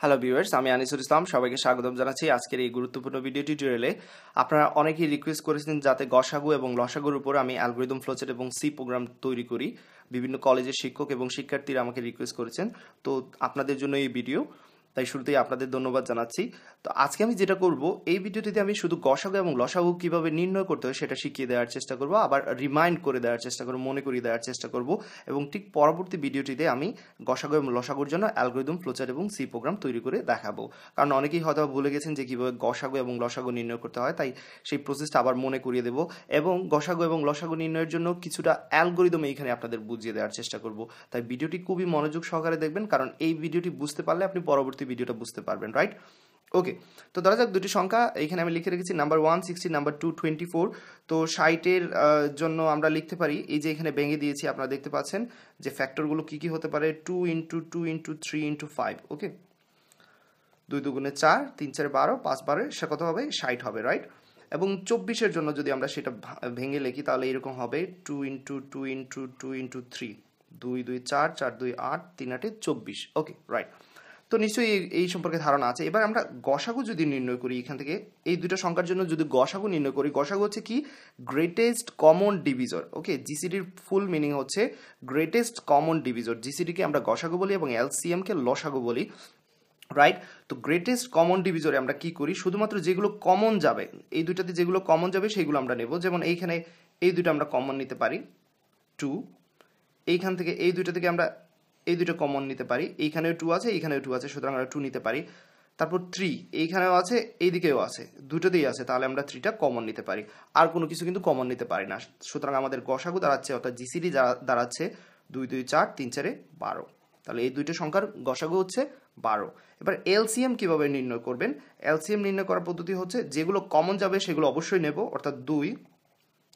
Hello viewers আমি আনিসুল ইসলাম, সবাইকে স্বাগতম জানাচ্ছি আজকের এই গুরুত্বপূর্ণ ভিডিও টিউটোরিয়ালে আপনারা অনেকেই রিকোয়েস্ট করেছেন যাতে গসাগু এবং লসাগুর উপর আমি অ্যালগোরিদম ফ্লোচেট এবং সি প্রোগ্রাম তৈরি করি। বিভিন্ন কলেজের শিক্ষক এবং শিক্ষার্থীরা আমাকে রিকোয়েস্ট করেছেন। তো আপনাদের জন্য এই ভিডিও তাই শুরুতেই আপনাদের ধন্যবাদ জানাচ্ছি। তো আজকে আমি যেটা করব, এই ভিডিওটিতে আমি শুধু গসাগু এবং লসাগু কীভাবে নির্ণয় করতে হয় সেটা শিখিয়ে দেওয়ার চেষ্টা করব, আবার রিমাইন্ড করে দেওয়ার চেষ্টা করব, মনে করিয়ে দেওয়ার চেষ্টা করব এবং ঠিক পরবর্তী ভিডিওটিতে আমি গসাগু এবং লসাগুর জন্য অ্যালগোরিদম ফ্লোচার এবং সি প্রোগ্রাম তৈরি করে দেখাবো। কারণ অনেকেই হয়তো ভুলে গেছেন যে কীভাবে গসাগু এবং লসাগু নির্ণয় করতে হয়, তাই সেই প্রসেসটা আবার মনে করিয়ে দেবো এবং গসাগু এবং লসাগু নির্ণয়ের জন্য কিছুটা অ্যালগোরিদম এইখানে আপনাদের বুঝিয়ে দেওয়ার চেষ্টা করব। তাই ভিডিওটি খুবই মনোযোগ সহকারে দেখবেন, কারণ এই ভিডিওটি বুঝতে পারলে আপনি পরবর্তী ভিডিওটা বুঝতে পারবেন রাইট ওকে তো ধরা যাক দুটি সংখ্যা এখানে আমি লিখে রেখেছি number one sixty number two twenty four তো সাইটের জন্য আমরা লিখতে পারি, এই যে এখানে ভেঙে দিয়েছি, আপনারা দেখতে পাচ্ছেন যে ফ্যাক্টরগুলো কী কী হতে পারে two into two into three into five okay দুই দুগুণে চার, তিন চারে বারো, পাঁচ বারো সে কত হবে? ষাট হবে রাইট এবং চব্বিশের জন্য যদি আমরা সেটা ভেঙে লিখি, তাহলে এরকম হবে two into two into two into three দুই দুই, চার চার, দুই, আট, তিন, আটে চব্বিশ ওকে রাইট তো নিশ্চয়ই এই সম্পর্কে ধারণা আছে। এবার আমরা গসাগু যদি নির্ণয় করি এখান থেকে, এই দুটো সংখ্যার জন্য যদি গসাগু নির্ণয় করি, গসাগু হচ্ছে কি? গ্রেটেস্ট কমন ডিভিজর ওকে জিসিডির ফুল মিনিং হচ্ছে গ্রেটেস্ট কমন ডিভিজর জিসিডিকে আমরা গসাগু বলি এবং এলসিএমকে লসাগু বলি রাইট তো গ্রেটেস্ট কমন ডিভিজরে আমরা কি করি? শুধুমাত্র যেগুলো কমন যাবে, এই দুইটাতে যেগুলো কমন যাবে সেগুলো আমরা নেব। যেমন এইখানে এই দুটো আমরা কমন নিতে পারি। টু এইখান থেকে এই দুইটা থেকে আমরা এই দুটো কমন নিতে পারি। এইখানেও টু আছে, এইখানেও টু আছে, সুতরাং আমরা টু নিতে পারি। তারপর থ্রি এইখানেও আছে, এইদিকেও আছে, দুটোতেই আছে, তাহলে আমরা থ্রিটা কমন নিতে পারি। আর কোনো কিছু কিন্তু কমন নিতে পারি না। সুতরাং আমাদের গসাগু দাঁড়াচ্ছে, অর্থাৎ জিসিডি দাঁড়াচ্ছে দুই দুই, চার, তিন, চারে বারো। তাহলে এই দুইটা সংখ্যার গসাগু হচ্ছে বারো। এবার এলসিএম কীভাবে নির্ণয় করবেন? এলসিএম নির্ণয় করার পদ্ধতি হচ্ছে, যেগুলো কমন যাবে সেগুলো অবশ্যই নেব, অর্থাৎ দুই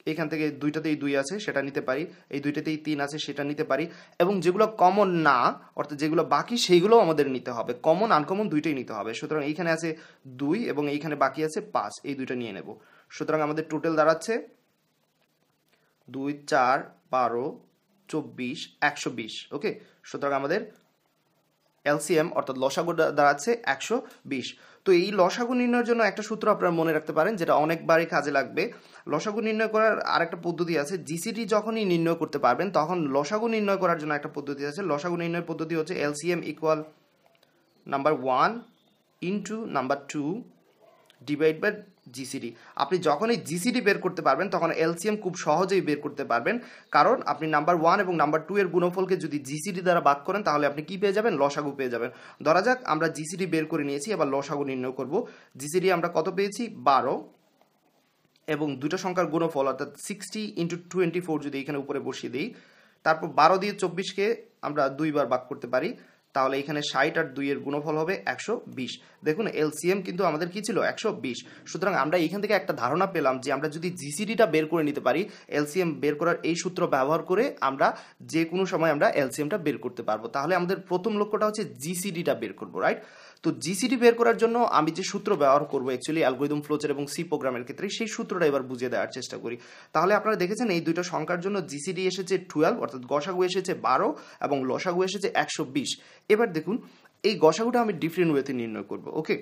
এখান থেকে দুইটাতেই দুই আছে, সেটা নিতে পারি। এই দুইটাতেই তিন আছে, সেটা নিতে পারি। এবং যেগুলো কমন না, অর্থাৎ যেগুলো বাকি সেইগুলো আমাদের নিতে হবে। কমন আনকমন দুইটাই নিতে হবে। সুতরাং এইখানে আছে দুই এবং এইখানে বাকি আছে পাঁচ। এই দুইটা নিয়ে নেব। সুতরাং আমাদের টোটাল দাঁড়াচ্ছে দুই, চার, বারো, চব্বিশ, একশো বিশ। ওকে সুতরাং আমাদের এলসিএম অর্থাৎ লসাগু দাঁড়াচ্ছে একশো বিশ। তো এই লসাগু নির্ণয়ের জন্য একটা সূত্র আপনারা মনে রাখতে পারেন, যেটা অনেকবারই কাজে লাগবে। লসাগু নির্ণয় করার আরেকটা পদ্ধতি আছে জিসিটি যখনই নির্ণয় করতে পারবেন, তখন লসাগু নির্ণয় করার জন্য একটা পদ্ধতি আছে। লসাগু নির্ণয়ের পদ্ধতি হচ্ছে LCM equal number one into number two divide by GCD. আপনি যখনই জিসিডি বের করতে পারবেন, তখন এলসিএম খুব সহজেই বের করতে পারবেন। কারণ আপনি নাম্বার ওয়ান এবং নাম্বার টু এর গুণফলকে যদি জিসিডি দ্বারা বাদ করেন, তাহলে আপনি কি পেয়ে যাবেন? লসাগু পেয়ে যাবেন। ধরা যাক, আমরা জিসিডি বের করে নিয়েছি, এবার লসাগু নির্ণয় করব। জিসিডি আমরা কত পেয়েছি? বারো। এবং দুটো সংখ্যার গুণফল, অর্থাৎ সিক্সটি ইন্টু টোয়েন্টি ফোর যদি এখানে উপরে বসিয়ে দিই, তারপর বারো দিয়ে চব্বিশকে আমরা দুইবার বাক করতে পারি। তাহলে এখানে ষাট আর দুইয়ের গুণফল হবে একশো বিশ। দেখুন, এলসিএম কিন্তু আমাদের কি ছিল? একশো বিশ। সুতরাং আমরা এখান থেকে একটা ধারণা পেলাম যে আমরা যদি জিসিডিটা বের করে নিতে পারি, এলসিএম বের করার এই সূত্র ব্যবহার করে আমরা যে কোনো সময় আমরা এলসিএমটা বের করতে পারব। তাহলে আমাদের প্রথম লক্ষ্যটা হচ্ছে জিসিডিটা বের করব রাইট তো জিসিডি বের করার জন্য আমি যে সূত্র ব্যবহার করব অ্যাকচুয়ালি অ্যালগোরিদম ফ্লোচার এবং সি প্রোগ্রামের ক্ষেত্রে সেই সূত্রটা এবার বুঝিয়ে দেওয়ার চেষ্টা করি। তাহলে আপনারা দেখেছেন এই দুইটা সংখ্যার জন্য জিসিডি এসেছে টুয়েলভ অর্থাৎ গসাগু এসেছে বারো এবং লসাগু এসেছে একশো বিশ। এবার দেখুন, এই গসাগুটা আমি ডিফারেন্ট ওয়েতে নির্ণয় করব ওকে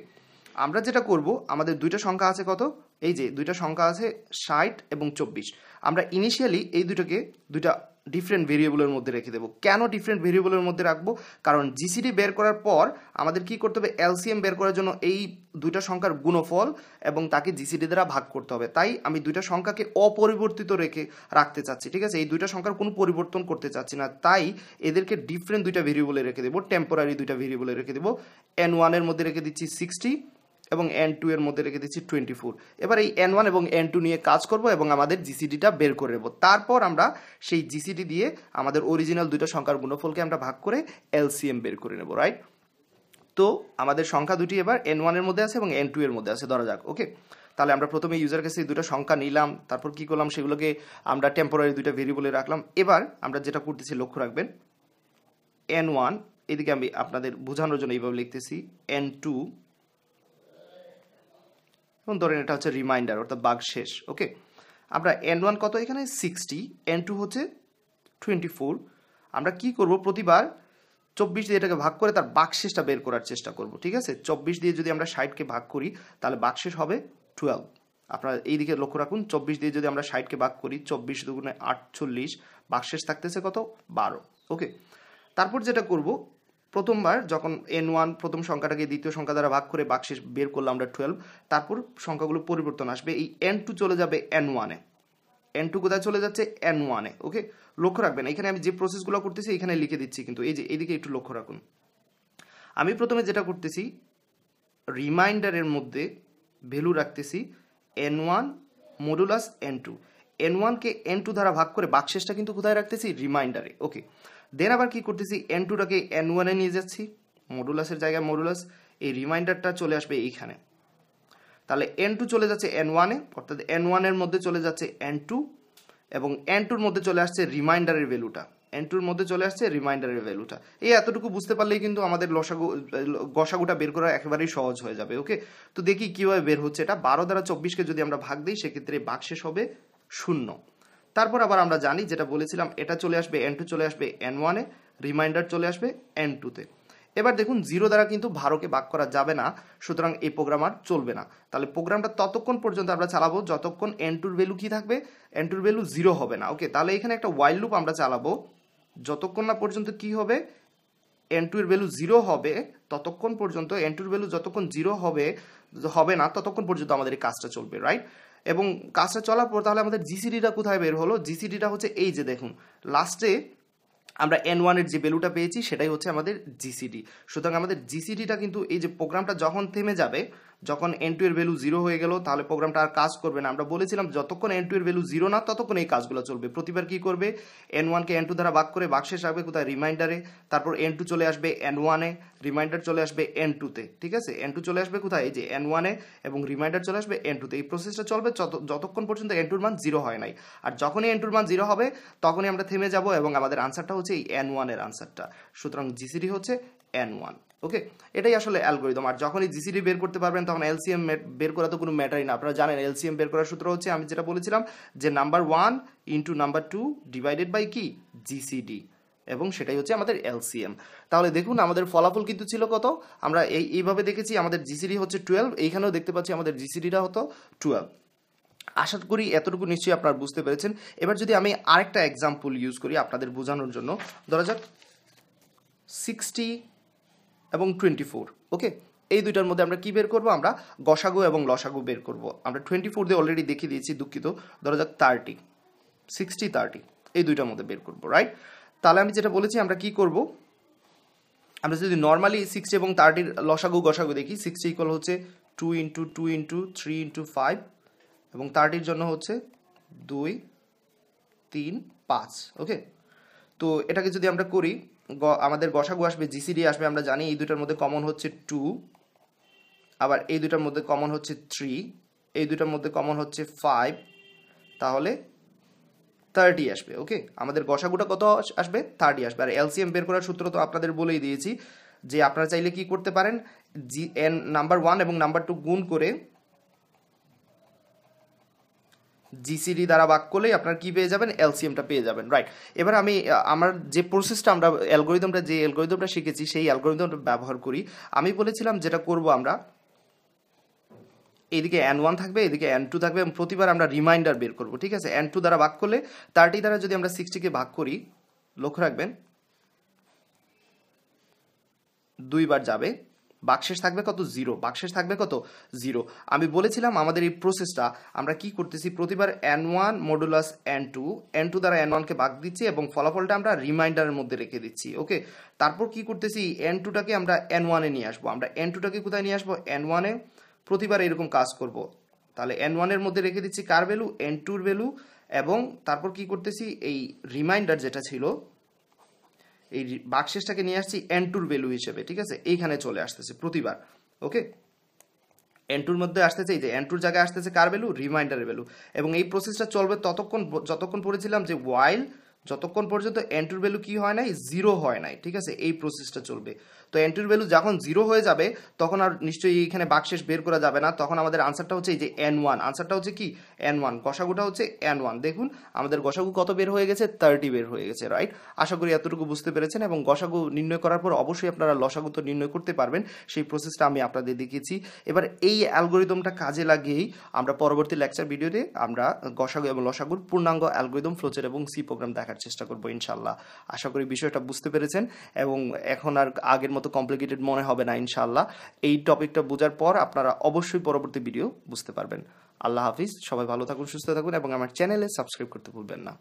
আমরা যেটা করব, আমাদের দুইটা সংখ্যা আছে কত? এই যে দুইটা সংখ্যা আছে ষাট এবং চব্বিশ। আমরা ইনিশিয়ালি এই দুটোকে দুইটা ডিফারেন্ট ভেরিয়েবলের মধ্যে রেখে দেবো। কেন ডিফারেন্ট ভেরিয়েবলের মধ্যে রাখব? কারণ জিসিডি বের করার পর আমাদের কি করতে হবে? এলসিএম বের করার জন্য এই দুইটা সংখ্যার গুণফল এবং তাকে জিসিডি দ্বারা ভাগ করতে হবে। তাই আমি দুইটা সংখ্যাকে অপরিবর্তিত রেখে রাখতে চাচ্ছি, ঠিক আছে? এই দুইটা সংখ্যার কোনো পরিবর্তন করতে চাচ্ছি না। তাই এদেরকে ডিফারেন্ট দুইটা ভেরিয়েবলে রেখে দেবো। টেম্পোরারি দুইটা ভেরিয়েবলে রেখে দেবো। এন ওয়ানের মধ্যে রেখে দিচ্ছি সিক্সটি এবং এন টু এর মধ্যে রেখে দিচ্ছি টোয়েন্টি ফোর এবার এই এন ওয়ান এবং এন টু নিয়ে কাজ করব এবং আমাদের জিসিডিটা বের করে নেব। তারপর আমরা সেই জিসিডি দিয়ে আমাদের অরিজিনাল দুইটা সংখ্যার গুণফলকে আমরা ভাগ করে এলসিএম বের করে নেব রাইট তো আমাদের সংখ্যা দুটি এবার এন ওয়ানের মধ্যে আছে এবং এন টু এর মধ্যে আছে। ধরা যাক ওকে তাহলে আমরা প্রথমে ইউজার কাছে দুটো সংখ্যা নিলাম, তারপর কি করলাম সেগুলোকে আমরা টেম্পোরারি দুইটা ভেরিয়েবলে রাখলাম। এবার আমরা যেটা করতেছি, লক্ষ্য রাখবেন এন ওয়ান এদিকে আমি আপনাদের বোঝানোর জন্য এইভাবে লিখতেছি এন টু এবং ধরেন এটা হচ্ছে রিমাইন্ডার অর্থাৎ বাঘ শেষ ওকে আমরা এন ওয়ান কত এখানে? সিক্সটি এন টু হচ্ছে টোয়েন্টি ফোর আমরা কি করব? প্রতিবার চব্বিশ দিয়ে এটাকে ভাগ করে তার বাকশেষটা বের করার চেষ্টা করব, ঠিক আছে? চব্বিশ দিয়ে যদি আমরা ষাটকে ভাগ করি, তাহলে বাকশেষ হবে টুয়েলভ আপনারা এই দিকে লক্ষ্য রাখুন, চব্বিশ দিয়ে যদি আমরা ষাটকে ভাগ করি, চব্বিশ দুগুণে আটচল্লিশ বাকশেষ থাকতেছে কত? বারো ওকে তারপর যেটা করব প্রথমবার যখন এন ওয়ান প্রথম সংখ্যাটাকে দ্বিতীয় সংখ্যা দ্বারা ভাগ করে বাকশেষ বের করলাম আমরা টুয়েলভ তারপর সংখ্যাগুলো পরিবর্তন আসবে। এই এন টু চলে যাবে এন ওয়ানে এন টু কোথায় চলে যাচ্ছে? এন ওয়ানে ওকে লক্ষ্য রাখবেন, এখানে আমি যে প্রসেসগুলো করতেছি, এখানে লিখে দিচ্ছি, কিন্তু এই যে এইদিকে একটু লক্ষ্য রাখুন। আমি প্রথমে যেটা করতেছি, রিমাইন্ডারের মধ্যে ভ্যালু রাখতেছি N one modulus N two N ওয়ানকে এন টু দ্বারা ভাগ করে বাকশেষটা কিন্তু কোথায় রাখতেছি? রিমাইন্ডারে ওকে দেন আবার কি করতেছি? এন টুটাকে এন ওয়ানে নিয়ে যাচ্ছি। মডুলাসের জায়গায় মডুলাস এই রিমাইন্ডারটা চলে আসবে এইখানে। তাহলে এন টু চলে যাচ্ছে এন ওয়ানে অর্থাৎ এন ওয়ানের মধ্যে চলে যাচ্ছে এন টু এবং এন টুর মধ্যে চলে আসছে রিমাইন্ডারের ভ্যালুটা এন টুর মধ্যে চলে আসছে রিমাইন্ডারের ভ্যালুটা এই এতটুকু বুঝতে পারলেই কিন্তু আমাদের লসাগু, গসাগুটা বের করা একেবারেই সহজ হয়ে যাবে ওকে তো দেখি কীভাবে বের হচ্ছে এটা। বারো দ্বারা চব্বিশকে যদি আমরা ভাগ দিই, সেক্ষেত্রে বাকশেষ হবে শূন্য। তারপর আবার আমরা জানি, যেটা বলেছিলাম, এটা চলে আসবে এন টু চলে আসবে এন ওয়ানে রিমাইন্ডার চলে আসবে এন টুতে এবার দেখুন জিরো দ্বারা কিন্তু ভারোকে ভাগ করা যাবে না, সুতরাং এই প্রোগ্রাম আর চলবে না। তাহলে প্রোগ্রামটা ততক্ষণ পর্যন্ত আমরা চালাবো, যতক্ষণ এন টুর ভ্যালু কী থাকবে এন টুর ভ্যালু জিরো হবে না। ওকে তাহলে এখানে একটা ওয়াইল লুপ আমরা চালাবো। যতক্ষণ না পর্যন্ত কি হবে এন টুর ভ্যালু জিরো হবে, ততক্ষণ পর্যন্ত এন টুর ভ্যালু যতক্ষণ জিরো হবে হবে না, ততক্ষণ পর্যন্ত আমাদের এই কাজটা চলবে রাইট এবং কাজটা চলার পর তাহলে আমাদের জিসিডিটা কোথায় বের হলো? জিসিডিটা হচ্ছে এই যে দেখুন লাস্টে আমরা এন ওয়ানের যে ভ্যালুটা পেয়েছি সেটাই হচ্ছে আমাদের জিসিডি সুতরাং আমাদের জিসিডিটা কিন্তু এই যে প্রোগ্রামটা যখন থেমে যাবে যখন এন টু এর ভ্যালু জিরো হয়ে গেল, তাহলে প্রোগ্রামটা আর কাজ করবে না। আমরা বলেছিলাম, যতক্ষণ এন টু এর ভ্যালু জিরো না, ততক্ষণ এই কাজগুলো চলবে। প্রতিবার কি করবে? এন ওয়ানকে এন টু দ্বারা ভাগ করে বাক্সেস রাখবে কোথায়? রিমাইন্ডারে তারপর এন টু চলে আসবে এন ওয়ানে রিমাইন্ডার চলে আসবে এন টুতে ঠিক আছে? এন টু চলে আসবে কোথায়? এই যে এন ওয়ানে এবং রিমাইন্ডার চলে আসবে এন টুতে এই প্রসেসটা চলবে যতক্ষণ পর্যন্ত এন টুর মান জিরো হয় নাই। আর যখনই এন টুর মান জিরো হবে, তখনই আমরা থেমে যাব এবং আমাদের আনসারটা হচ্ছে এই এন ওয়ানের আনসারটা সুতরাং জিসিডি হচ্ছে এন ওয়ান ওকে এটাই আসলে অ্যালগোরিদম আর যখনই জিসিডি বের করতে পারবেন, তখন এলসিএম বের করা তো কোনো ম্যাটারই না। আপনারা জানেন এলসিএম বের করার সূত্র হচ্ছে, আমি যেটা বলেছিলাম, যে number one into number two divided by কি? জিসিডি এবং সেটাই হচ্ছে আমাদের এলসিএম তাহলে দেখুন, আমাদের ফলাফল কিন্তু ছিল কত? আমরা এই এইভাবে দেখেছি, আমাদের জিসিডি হচ্ছে টুয়েলভ এইখানেও দেখতে পাচ্ছি আমাদের জিসিডিটা হতো টুয়েলভ আশা করি এতটুকু নিশ্চয়ই আপনারা বুঝতে পেরেছেন। এবার যদি আমি আরেকটা এক্সাম্পল ইউজ করি আপনাদের বোঝানোর জন্য, ধরা যাক সিক্সটি এবং টোয়েন্টি ফোর ওকে এই দুইটার মধ্যে আমরা কি বের করব? আমরা গসাগু এবং লসাগু বের করব। আমরা টোয়েন্টি ফোর দিয়ে অলরেডি দেখিয়ে দিয়েছি দুঃখিত। ধরা যাক থার্টি সিক্সটি থার্টি এই দুইটার মধ্যে বের করব রাইট তাহলে আমি যেটা বলেছি, আমরা কি করব? আমরা যদি নর্মালি সিক্সটি এবং থার্টির লসাগু, গসাগু দেখি সিক্সটি ইকুয়াল হচ্ছে two into two into three into five এবং থার্টির জন্য হচ্ছে দুই, তিন, পাঁচ ওকে তো এটাকে যদি আমরা করি আমাদের গসাগু আসবে, জিসিডি আসবে, আমরা জানি এই দুটার মধ্যে কমন হচ্ছে টু আবার এই দুটার মধ্যে কমন হচ্ছে থ্রি এই দুটার মধ্যে কমন হচ্ছে ফাইভ তাহলে থার্টি আসবে ওকে আমাদের গসাগুটা কত আসবে? থার্টি আসবে। আর এলসিএম বের করার সূত্র তো আপনাদের বলেই দিয়েছি যে আপনারা চাইলে কি করতে পারেন? জি এন নাম্বার ওয়ান এবং নাম্বার টু গুণ করে জিসিডি দ্বারা বাক করলেই আপনার কি পেয়ে যাবেন? এলসিএমটা পেয়ে যাবেন রাইট এবার আমি আমার যে প্রসেসটা আমরা অ্যালগোরিদমটা যে অ্যালগোরিদমটা শিখেছি, সেই অ্যালগোরিদমটা ব্যবহার করি। আমি বলেছিলাম যেটা করব আমরা এদিকে এন ওয়ান থাকবে এদিকে এন টু থাকবে, এবং প্রতিবার আমরা রিমাইন্ডার বের করব, ঠিক আছে? অ্যান টু দ্বারা ভাগ করলে থার্টি দ্বারা যদি আমরা সিক্সটিকে ভাগ করি, লক্ষ্য রাখবেন, দুইবার যাবে বাকশেষ থাকবে কত জিরো? বাকশেষ থাকবে কত জিরো? আমি বলেছিলাম আমাদের এই প্রসেসটা আমরা কি করতেছি? প্রতিবার N one modulus N two N two দ্বারা এন ওয়ানকে ভাগ দিচ্ছি এবং ফলাফলটা আমরা রিমাইন্ডারের মধ্যে রেখে দিচ্ছি, ওকে? তারপর কি করতেছি? এন টুটাকে আমরা এন ওয়ানে নিয়ে আসব। আমরা এন টুটাকে কোথায় নিয়ে আসব? এন ওয়ানে প্রতিবার এরকম কাজ করব। তাহলে এন ওয়ানের মধ্যে রেখে দিচ্ছি কার ভ্যালু এন টুর ভ্যালু এবং তারপর কি করতেছি? এই রিমাইন্ডার যেটা ছিল এই বাকশেষটাকে নিয়ে আসছি এন টুর ভ্যালু হিসেবে, ঠিক আছে? এইখানে চলে আসতেছে প্রতিবার, ওকে? এন টুর মধ্যে আসতেছে, এই যে এন টুর জায়গায় আসতেছে কার ভ্যালু? রিমাইন্ডারের ভ্যালু। এবং এই প্রসেসটা চলবে ততক্ষণ যতক্ষণ পড়েছিলাম যে ওয়াইল যতক্ষণ পর্যন্ত এন্টুর ভ্যালু কি হয় নাই জিরো হয় নাই, ঠিক আছে? এই প্রসেসটা চলবে। তো এন্টুর ভ্যালু যখন জিরো হয়ে যাবে, তখন আর নিশ্চয়ই এখানে বাকশেষ বের করা যাবে না। তখন আমাদের আনসারটা হচ্ছে এই যে এন ওয়ান আনসারটা হচ্ছে কি? এন ওয়ান গসাগুটা হচ্ছে এন ওয়ান দেখুন, আমাদের গসাগু কত বের হয়ে গেছে? থার্টি বের হয়ে গেছে রাইট আশা করি এতটুকু বুঝতে পেরেছেন এবং গসাগু নির্ণয় করার পর অবশ্যই আপনারা লসাগু তো নির্ণয় করতে পারবেন। সেই প্রসেসটা আমি আপনাদের দেখিয়েছি। এবার এই অ্যালগোরিদমটা কাজে লাগিয়েই আমরা পরবর্তী লেকচার ভিডিওতে আমরা গসাগু এবং লসাগুর পূর্ণাঙ্গ অ্যালগোরিদম ফ্লোচার এবং সি প্রোগ্রাম দেখার চেষ্টা করব ইনশাল্লাহ আশা করি বিষয়টা বুঝতে পেরেছেন এবং এখন আর আগের মতো কমপ্লিকেটেড মনে হবে না ইনশাল্লাহ এই টপিকটা বোঝার পর আপনারা অবশ্যই পরবর্তী ভিডিও বুঝতে পারবেন। আল্লাহ হাফিজ, সবাই ভালো থাকুন, সুস্থ থাকুন এবং আমার চ্যানেলে সাবস্ক্রাইব করতে ভুলবেন না।